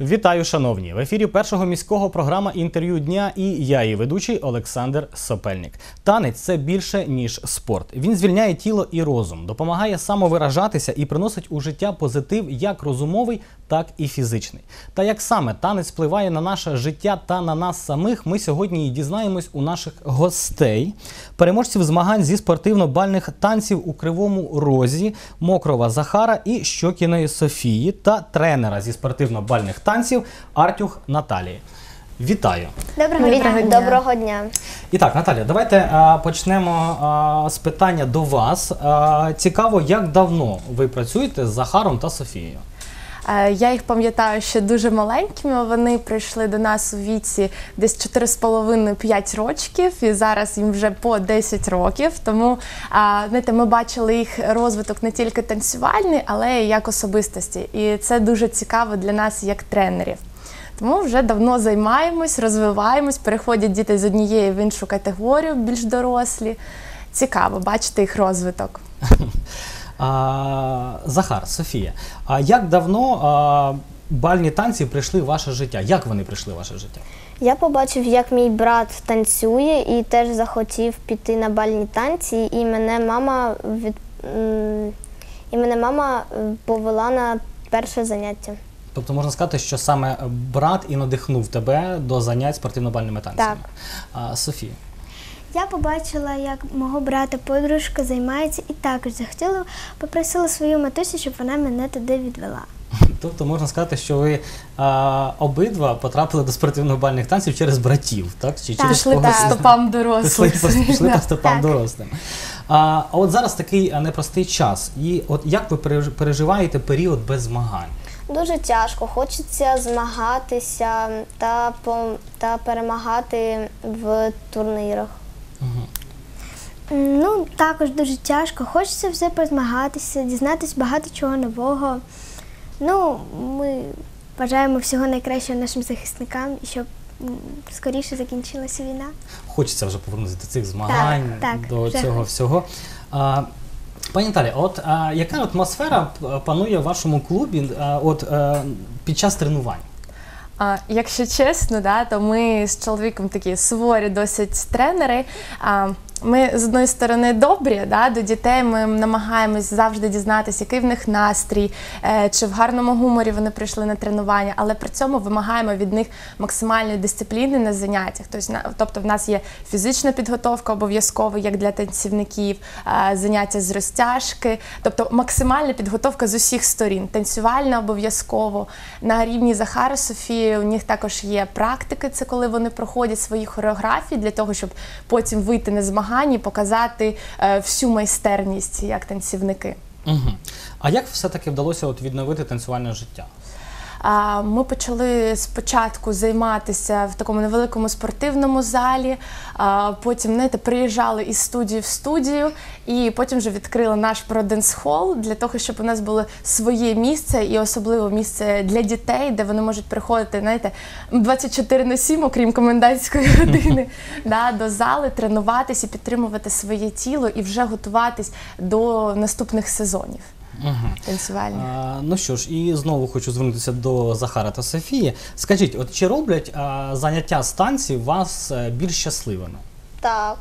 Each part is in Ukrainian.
Вітаю, шановні! В ефірі першого міського програма інтерв'ю дня і я, її ведучий Олександр Сопельник. Танець це більше ніж спорт. Він звільняє тіло і розум, допомагає самовиражатися і приносить у життя позитив як розумовий, так і фізичний. Та як саме танець впливає на наше життя та на нас самих, ми сьогодні і дізнаємось у наших гостей, переможців змагань зі спортивно-бальних танців у Кривому Розі, Мокрова Захара і Щокіної Софії та тренера зі спортивно-бальних танців Артюх Наталії. Вітаю! Доброго, Доброго дня. дня. Доброго дня. І так, Наталя, давайте а, почнемо а, з питання до вас. А, цікаво, як давно ви працюєте з Захаром та Софією? Е, Я їх пам'ятаю ще дуже маленькими. Вони прийшли до нас у віці десь 4,5-5 років, і зараз їм вже по 10 років. Тому знаєте, ми бачили їх розвиток не тільки танцювальний, але й як особистості. І це дуже цікаво для нас як тренерів. Тому вже давно займаємось, розвиваємось, переходять діти з однієї в іншу категорію, більш дорослі. Цікаво бачити їх розвиток. А, Захар, Софія, а як давно а, бальні танці прийшли в ваше життя? Як вони прийшли в ваше життя? Я побачив, як мій брат танцює, і теж захотів піти на бальні танці, і мене мама від і мене мама е, повела на перше заняття. Тобто можна сказати, що саме брат і надихнув тебе до занять спортивно-бальними танцями. Так. А, Софія. Я побачила, як мого брата подружка займається і також захотіла, попросила свою матусю, щоб вона мене туди відвела. Тобто можна сказати, що ви а, обидва потрапили до спортивно-бальних танців через братів, так? Чи Так. через Пішли по когось стопам Пішли, дорослих. по- пішли по стопам дорослим. А, а от зараз такий непростий час. І от як ви переживаєте період без змагань? Дуже тяжко, хочеться змагатися та, та перемагати в турнірах. Ну, також дуже тяжко. Хочеться все позмагатися, дізнатися багато чого нового. Ну, ми бажаємо всього найкращого нашим захисникам, і щоб скоріше закінчилася війна. Хочеться вже повернутися до цих змагань, так, до вже цього всього. А, пані Наталі, от а, яка атмосфера панує в вашому клубі а, от, е, під час тренувань? А, якщо чесно, да, то ми з чоловіком такі суворі досить тренери. А, ми з одної сторони добрі, да, до дітей ми намагаємось завжди дізнатися, який в них настрій, е, чи в гарному гуморі вони прийшли на тренування, але при цьому вимагаємо від них максимальної дисципліни на заняттях. Тобто, тобто в нас є фізична підготовка обов'язково, як для танцівників, е, заняття з розтяжки, тобто максимальна підготовка з усіх сторін. Танцювальна обов'язково. На рівні Захара Софії у них також є практики, це коли вони проходять свої хореографії для того, щоб потім вийти на змагання і показати е, всю майстерність як танцівники. Угу. А як все-таки вдалося от відновити танцювальне життя? Ми почали спочатку займатися в такому невеликому спортивному залі. Потім знаєте, приїжджали із студії в студію, і потім вже відкрили наш проденс-хол для того, щоб у нас було своє місце і особливо місце для дітей, де вони можуть приходити знаєте, 24 на 7, окрім комендантської години, да, до зали, тренуватися, підтримувати своє тіло і вже готуватись до наступних сезонів. Танцювальних. А, ну що ж, і знову хочу звернутися до Захара та Софії. Скажіть, от чи роблять а, заняття з танців вас е, більш щасливими? Так,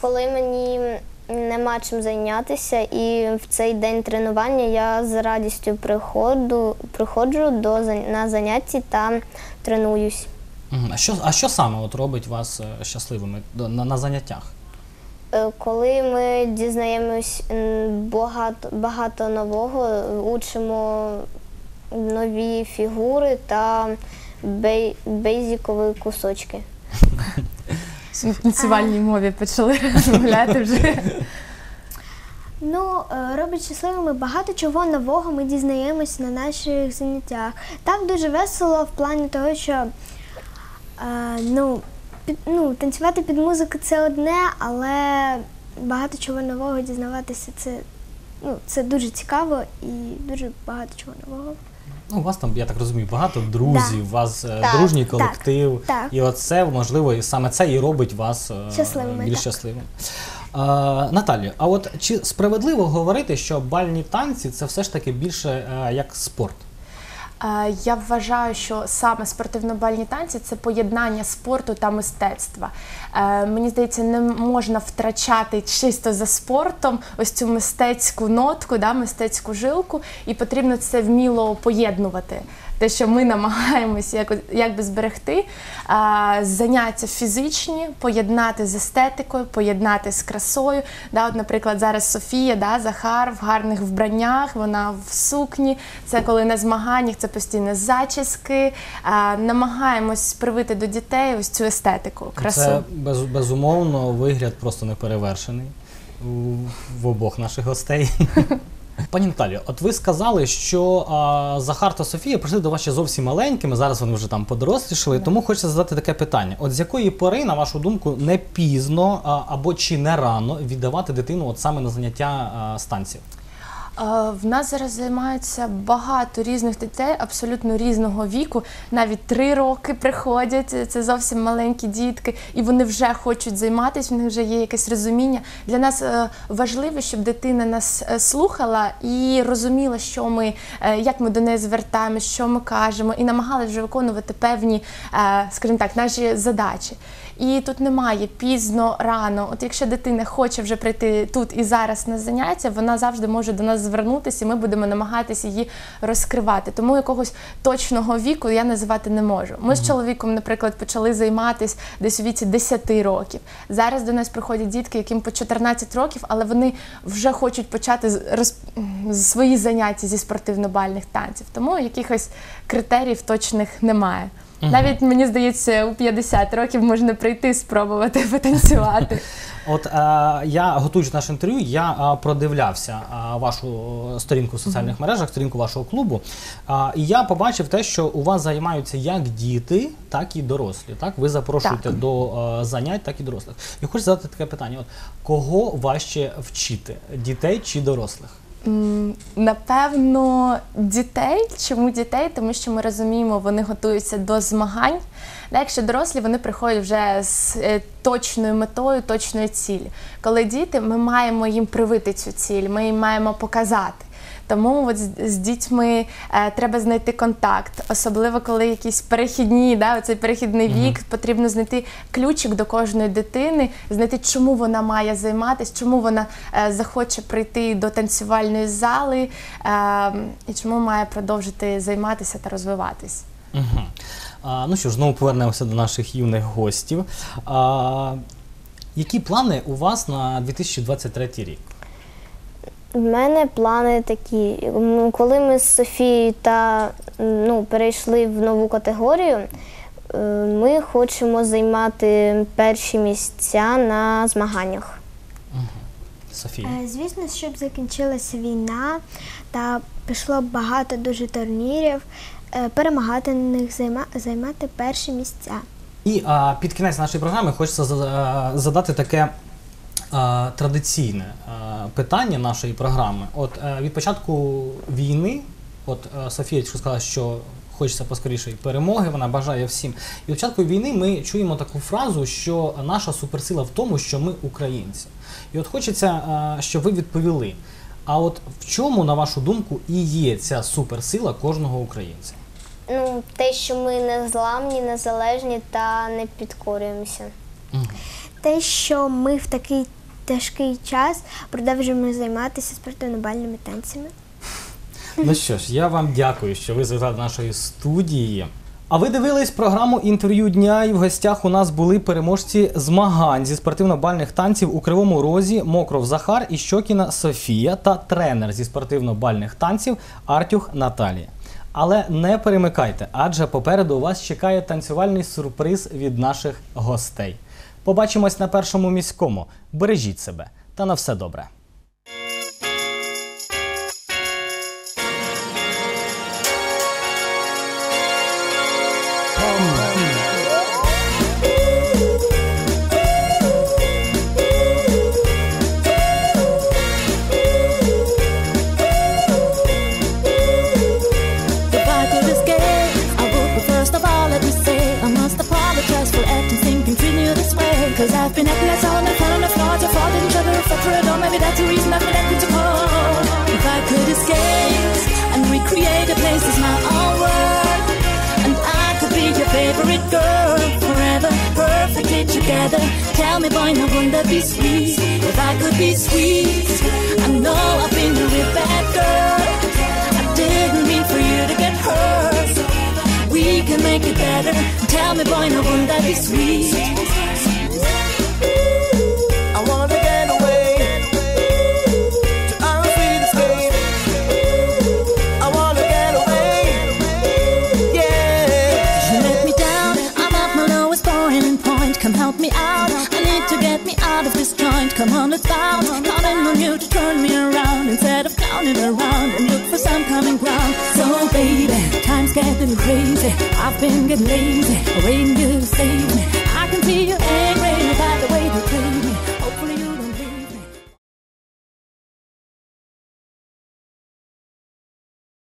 коли мені нема чим зайнятися, і в цей день тренування я з радістю приходжу, приходжу до, зан- на заняття та тренуюсь. Мгм. А що, а що саме от робить вас е, щасливими до- на, на заняттях? Е, Коли ми дізнаємось багато, багато нового, учимо нові фігури та бей, бейзікові кусочки. На танцювальній мові почали розмовляти вже. Ну, е, робить щасливими багато чого нового ми дізнаємось на наших заняттях. Так дуже весело в плані того, що е, ну, під, ну, танцювати під музику це одне, але багато чого нового дізнаватися це, ну, це дуже цікаво і дуже багато чого нового. Ну, у вас там, я так розумію, багато друзів, у вас е, Так, дружній колектив. так. І оце, можливо, і саме це і робить вас е, Щасливими, більш так. щасливим. Е, Наталію, а от чи справедливо говорити, що бальні танці це все ж таки більше е, як спорт? Е, Я вважаю, що саме спортивно-бальні танці це поєднання спорту та мистецтва. Е, Мені здається, не можна втрачати чисто за спортом ось цю мистецьку нотку, да, мистецьку жилку, і потрібно це вміло поєднувати. Те, що ми намагаємося як, якби зберегти, а, заняття фізичні, поєднати з естетикою, поєднати з красою. Да, от, наприклад, зараз Софія, да, Захар в гарних вбраннях, вона в сукні. Це коли на змаганнях, це постійно зачіски. А, намагаємось привити до дітей ось цю естетику, красу. Це без, безумовно вигляд просто неперевершений у, в обох наших гостей. Пані Наталію, от ви сказали, що а, Захар та Софія прийшли до вас ще зовсім маленькими. Зараз вони вже там подорослішали. Тому хочеться задати таке питання: от з якої пори, на вашу думку, не пізно а, або чи не рано віддавати дитину от саме на заняття а? Е, В нас зараз займаються багато різних дітей, абсолютно різного віку. Навіть три роки приходять. Це зовсім маленькі дітки, і вони вже хочуть займатися. В них вже є якесь розуміння. Для нас е, важливо, щоб дитина нас е, слухала і розуміла, що ми, е, як ми до неї звертаємося, що ми кажемо, і намагалися вже виконувати певні, е, скажімо так, наші задачі. І тут немає пізно, рано. От якщо дитина хоче вже прийти тут і зараз на заняття, вона завжди може до нас звернутися, і ми будемо намагатися її розкривати. Тому якогось точного віку я називати не можу. Ми з чоловіком, наприклад, почали займатися десь у віці 10 років. Зараз до нас приходять дітки, яким по 14 років, але вони вже хочуть почати роз... свої заняття зі спортивно-бальних танців. Тому якихось критеріїв точних немає. Навіть мені здається, у 50 років можна прийти спробувати потанцювати. От е, я готуючи наше інтерв'ю, я е, продивлявся е, вашу сторінку в соціальних мережах, сторінку вашого клубу. Е, і я побачив те, що у вас займаються як діти, так і дорослі. Так, ви запрошуєте Так. до е, занять, так і дорослих. І хочу задати таке питання: от кого важче вчити дітей чи дорослих? Напевно, дітей. Чому дітей? Тому що ми розуміємо, вони готуються до змагань. Якщо дорослі, вони приходять вже з е, точною метою, точною цілі. Коли діти, ми маємо їм привити цю ціль, ми їм маємо показати. Тому от з, з дітьми е, треба знайти контакт, особливо коли якісь перехідні, да, оцей перехідний вік, потрібно знайти ключик до кожної дитини, знайти, чому вона має займатися, чому вона е, захоче прийти до танцювальної зали е, і чому має продовжити займатися та розвиватись. Угу. А, ну що ж, знову повернемося до наших юних гостів. А, які плани у вас на 2023 рік? В мене плани такі. Коли ми з Софією та ну, перейшли в нову категорію, е, ми хочемо займати перші місця на змаганнях. Софія. Е, Звісно, щоб закінчилася війна та пішло багато дуже турнірів, е, перемагати на них займа- займати перші місця. І а, під кінець нашої програми хочеться задати таке традиційне питання нашої програми. От е, від початку війни, от е, Софія тільки сказала, що хочеться поскорішої перемоги, вона бажає всім. І від початку війни ми чуємо таку фразу, що наша суперсила в тому, що ми українці. І от хочеться, щоб ви відповіли. А от в чому, на вашу думку, і є ця суперсила кожного українця? Ну, те, що ми незламні, незалежні та не підкорюємося. Те, що ми в такий тяжкий час продовжуємо займатися спортивно-бальними танцями. Ну що ж, я вам дякую, що ви завітали нашої студії. А ви дивились програму інтерв'ю дня, і в гостях у нас були переможці змагань зі спортивно-бальних танців у Кривому Розі Мокров Захар і Щокіна Софія та тренер зі спортивно-бальних танців Артюх Наталія. Але не перемикайте, адже попереду у вас чекає танцювальний сюрприз від наших гостей. Побачимось на першому міському. Бережіть себе та на все добре. Favorite girl forever, perfectly together. Tell me, boy, wouldn't that be sweet? If I could be sweet, I know I've been a real bad girl. I didn't mean for you to get hurt. We can make it better. Tell me, boy, no that be sweet? Let's. Counting on you to turn me around instead of clowning around and look for some common ground. So, baby, time's getting crazy. I've been getting lazy, waiting you to save me. I can see you angry by the way you treat me.